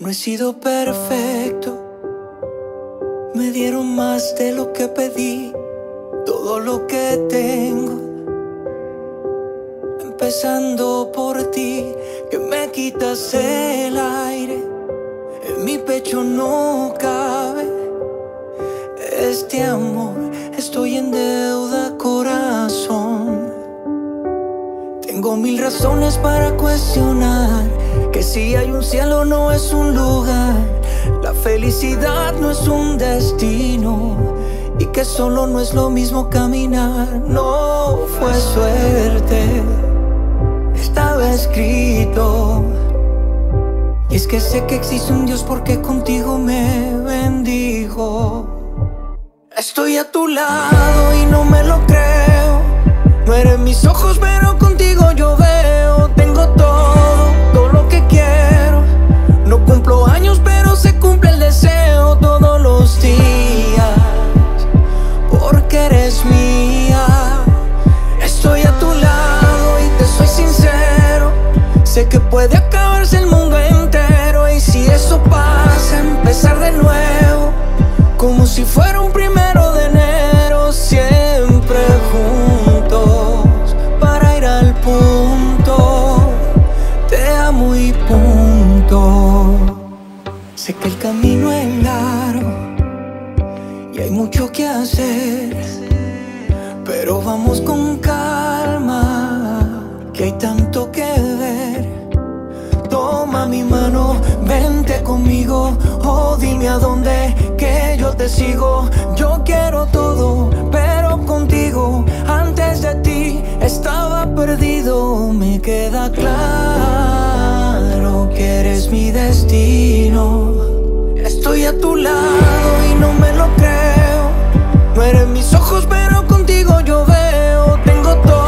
No he sido perfecto. Me dieron más de lo que pedí, todo lo que tengo. Empezando por ti, que me quitas el aire. En mi pecho no cabe este amor. Estoy en deuda, corazón. Tengo mil razones para cuestionar hay un cielo no es un lugar, la felicidad no es un destino y que solo no es lo mismo caminar, no fue suerte, estaba escrito. Y es que sé que existe un Dios porque contigo me bendijo. Estoy a tu lado y no me lo creo. No mis ojos, pero contigo yo veo. Que el camino es largo y hay mucho que hacer. Pero vamos con calma, que hay tanto que ver. Toma mi mano, vente conmigo, o dime a dónde que yo te sigo. Yo quiero todo, pero contigo, antes de ti estaba perdido. Me queda claro que eres mi destino estoy a tu lado y no me lo creo. No eres mis ojos, pero contigo yo veo. Tengo todo.